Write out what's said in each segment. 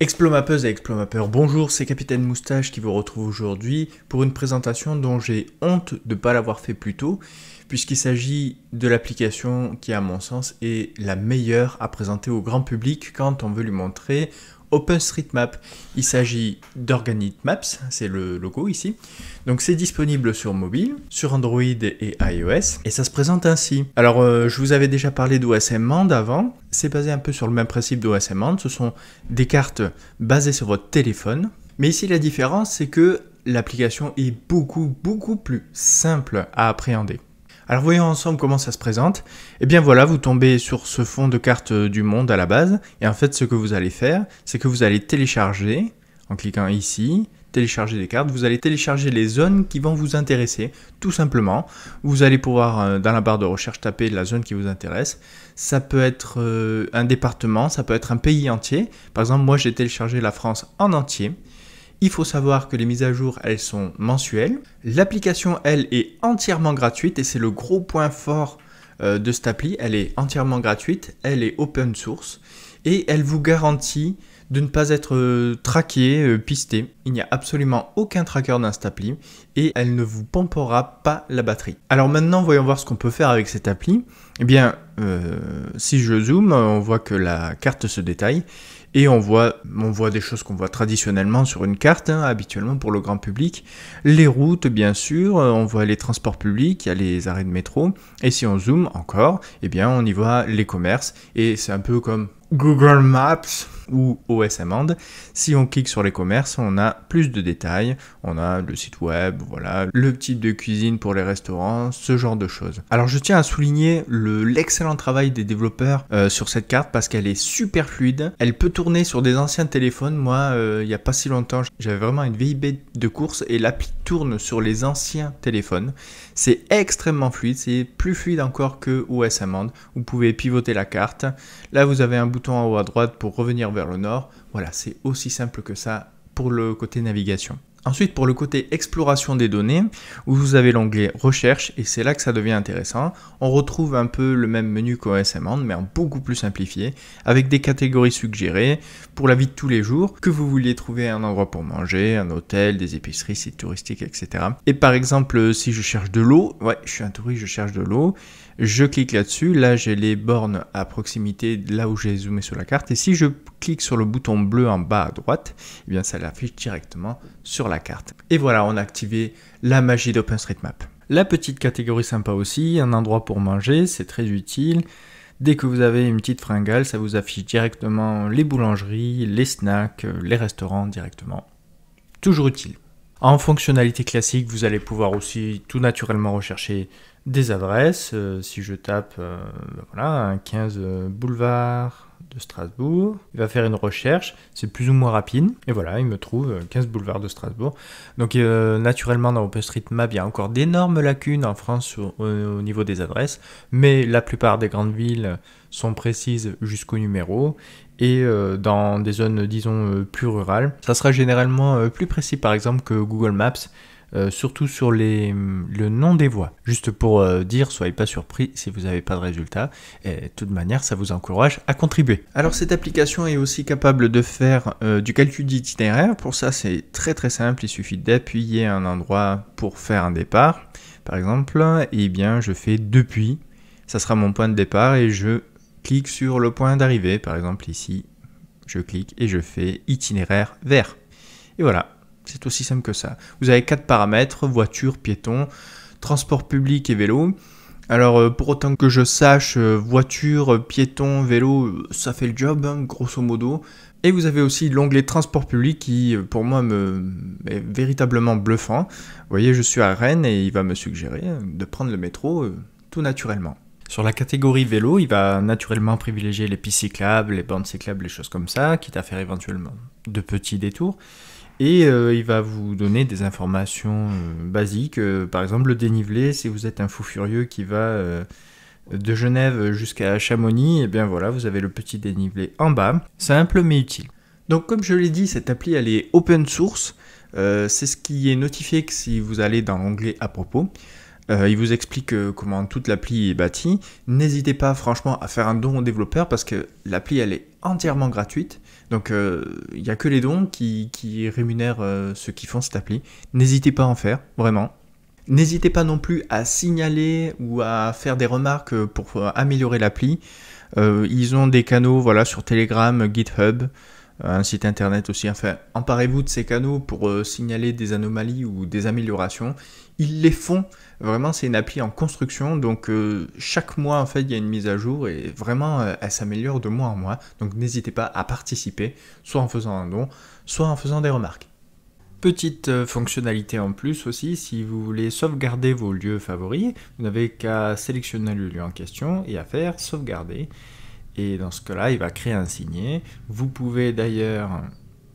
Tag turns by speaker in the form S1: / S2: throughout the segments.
S1: Explomappeuse et Explomappeur, bonjour, c'est Capitaine Moustache qui vous retrouve aujourd'hui pour une présentation dont j'ai honte de ne pas l'avoir fait plus tôt, puisqu'il s'agit de l'application qui, à mon sens, est la meilleure à présenter au grand public quand on veut lui montrer OpenStreetMap. Il s'agit d'Organit Maps, c'est le logo ici. Donc c'est disponible sur mobile, sur Android et iOS, et ça se présente ainsi. Alors euh, je vous avais déjà parlé d'OSM avant, c'est basé un peu sur le même principe d'OSM ce sont des cartes basées sur votre téléphone, mais ici la différence c'est que l'application est beaucoup beaucoup plus simple à appréhender. Alors voyons ensemble comment ça se présente. Et eh bien voilà, vous tombez sur ce fond de carte du monde à la base. Et en fait, ce que vous allez faire, c'est que vous allez télécharger, en cliquant ici, télécharger des cartes, vous allez télécharger les zones qui vont vous intéresser, tout simplement. Vous allez pouvoir, euh, dans la barre de recherche, taper la zone qui vous intéresse. Ça peut être euh, un département, ça peut être un pays entier. Par exemple, moi j'ai téléchargé la France en entier. Il faut savoir que les mises à jour, elles sont mensuelles. L'application, elle, est entièrement gratuite et c'est le gros point fort euh, de cette appli. Elle est entièrement gratuite, elle est open source et elle vous garantit de ne pas être euh, traqué, euh, pisté. Il n'y a absolument aucun tracker dans cette appli et elle ne vous pompera pas la batterie. Alors maintenant, voyons voir ce qu'on peut faire avec cette appli. Eh bien, si je zoome, on voit que la carte se détaille et on voit, on voit des choses qu'on voit traditionnellement sur une carte, hein, habituellement pour le grand public. Les routes, bien sûr, on voit les transports publics, il y a les arrêts de métro. Et si on zoome encore, eh bien on y voit les commerces. Et c'est un peu comme Google Maps ou OSM Si on clique sur les commerces, on a plus de détails. On a le site web, voilà, le type de cuisine pour les restaurants, ce genre de choses. Alors je tiens à souligner l'excellent travail des développeurs euh, sur cette carte parce qu'elle est super fluide. Elle peut tourner sur des anciens téléphones. Moi, euh, il n'y a pas si longtemps, j'avais vraiment une vieille bête de course et l'appli sur les anciens téléphones. C'est extrêmement fluide, c'est plus fluide encore que OSM Vous pouvez pivoter la carte. Là, vous avez un bouton en haut à droite pour revenir vers le nord. Voilà, c'est aussi simple que ça pour le côté navigation. Ensuite, pour le côté exploration des données, vous avez l'onglet recherche, et c'est là que ça devient intéressant, on retrouve un peu le même menu qu'OSM mais en beaucoup plus simplifié, avec des catégories suggérées pour la vie de tous les jours, que vous vouliez trouver un endroit pour manger, un hôtel, des épiceries, sites touristiques, etc. Et par exemple, si je cherche de l'eau, ouais, je suis un touriste, je cherche de l'eau, je clique là-dessus, là j'ai les bornes à proximité de là où j'ai zoomé sur la carte, et si je clique sur le bouton bleu en bas à droite, eh bien ça l'affiche directement sur la carte. Et voilà, on a activé la magie d'OpenStreetMap. La petite catégorie sympa aussi, un endroit pour manger, c'est très utile. Dès que vous avez une petite fringale, ça vous affiche directement les boulangeries, les snacks, les restaurants directement. Toujours utile. En fonctionnalité classique, vous allez pouvoir aussi tout naturellement rechercher des adresses. Euh, si je tape, euh, ben voilà, un 15 euh, boulevard de Strasbourg. Il va faire une recherche, c'est plus ou moins rapide. Et voilà, il me trouve 15 euh, boulevards de Strasbourg. Donc euh, naturellement, dans OpenStreetMap, il y a encore d'énormes lacunes en France au, niveau des adresses. Mais la plupart des grandes villes sont précises jusqu'au numéro. Et euh, dans des zones, disons, plus rurales, ça sera généralement plus précis, par exemple, que Google Maps euh, surtout sur le nom des voix. Juste pour euh, dire, soyez pas surpris si vous n'avez pas de résultat. De toute manière, ça vous encourage à contribuer. Alors cette application est aussi capable de faire euh, du calcul d'itinéraire. Pour ça, c'est très très simple. Il suffit d'appuyer un endroit pour faire un départ. Par exemple, et eh bien, je fais depuis. Ça sera mon point de départ et je clique sur le point d'arrivée. Par exemple, ici, je clique et je fais itinéraire vert. Et voilà, c'est aussi simple que ça. Vous avez quatre paramètres, voiture, piéton, transport public et vélo. Alors euh, pour autant que je sache, euh, voiture, piéton, vélo, euh, ça fait le job, hein, grosso modo. Et vous avez aussi l'onglet transport public qui, pour moi, est véritablement bluffant. Vous voyez, je suis à Rennes et il va me suggérer de prendre le métro tout naturellement. Sur la catégorie vélo, il va naturellement privilégier les pistes cyclables, les bandes cyclables, les choses comme ça, quitte à faire éventuellement de petits détours. Et euh, il va vous donner des informations euh, basiques, euh, par exemple le dénivelé, si vous êtes un fou furieux qui va de Genève jusqu'à Chamonix, et eh bien voilà, vous avez le petit dénivelé en bas, simple mais utile. Donc comme je l'ai dit, cette appli elle est open source, c'est ce qui est notifié si vous allez dans l'onglet à propos. Il vous explique comment toute l'appli est bâtie. N'hésitez pas franchement à faire un don au développeur parce que l'appli elle est entièrement gratuite. Donc il n'y a que les dons qui, qui rémunèrent ceux qui font cette appli. N'hésitez pas à en faire, vraiment. N'hésitez pas non plus à signaler ou à faire des remarques pour améliorer l'appli. ils ont des canaux voilà, sur Telegram, GitHub un site internet aussi. Enfin, emparez-vous de ces canaux pour euh, signaler des anomalies ou des améliorations. Ils les font. Vraiment, c'est une appli en construction. Donc, euh, chaque mois, en fait, il y a une mise à jour et vraiment, euh, elle s'améliore de mois en mois. Donc, n'hésitez pas à participer, soit en faisant un don, soit en faisant des remarques. Petite fonctionnalité en plus aussi, si vous voulez sauvegarder vos lieux favoris, vous n'avez qu'à sélectionner le lieu en question et à faire sauvegarder. Et dans ce cas-là, il va créer un signé. Vous pouvez d'ailleurs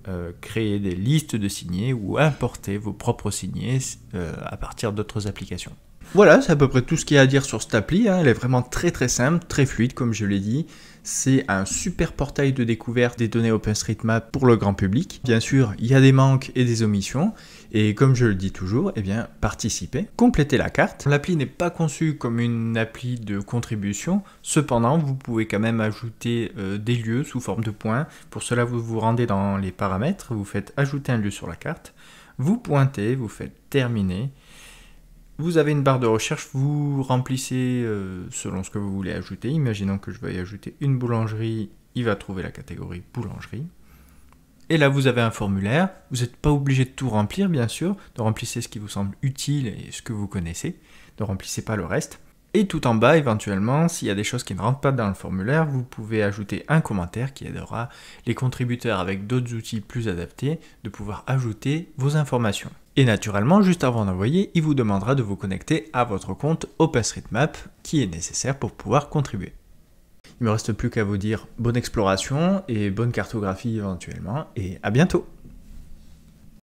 S1: euh, créer des listes de signés ou importer vos propres signés euh, à partir d'autres applications. Voilà, c'est à peu près tout ce qu'il y a à dire sur cette appli. Hein. Elle est vraiment très très simple, très fluide comme je l'ai dit. C'est un super portail de découverte des données OpenStreetMap pour le grand public. Bien sûr, il y a des manques et des omissions. Et comme je le dis toujours, eh bien, participez, complétez la carte. L'appli n'est pas conçue comme une appli de contribution. Cependant, vous pouvez quand même ajouter euh, des lieux sous forme de points. Pour cela, vous vous rendez dans les paramètres, vous faites ajouter un lieu sur la carte. Vous pointez, vous faites terminer vous avez une barre de recherche, vous remplissez euh, selon ce que vous voulez ajouter. Imaginons que je veuille ajouter une boulangerie, il va trouver la catégorie boulangerie. Et là, vous avez un formulaire. Vous n'êtes pas obligé de tout remplir, bien sûr. De remplissez ce qui vous semble utile et ce que vous connaissez. Ne remplissez pas le reste. Et tout en bas, éventuellement, s'il y a des choses qui ne rentrent pas dans le formulaire, vous pouvez ajouter un commentaire qui aidera les contributeurs avec d'autres outils plus adaptés de pouvoir ajouter vos informations. Et naturellement, juste avant d'envoyer, il vous demandera de vous connecter à votre compte OpenStreetMap qui est nécessaire pour pouvoir contribuer. Il me reste plus qu'à vous dire bonne exploration et bonne cartographie éventuellement, et à bientôt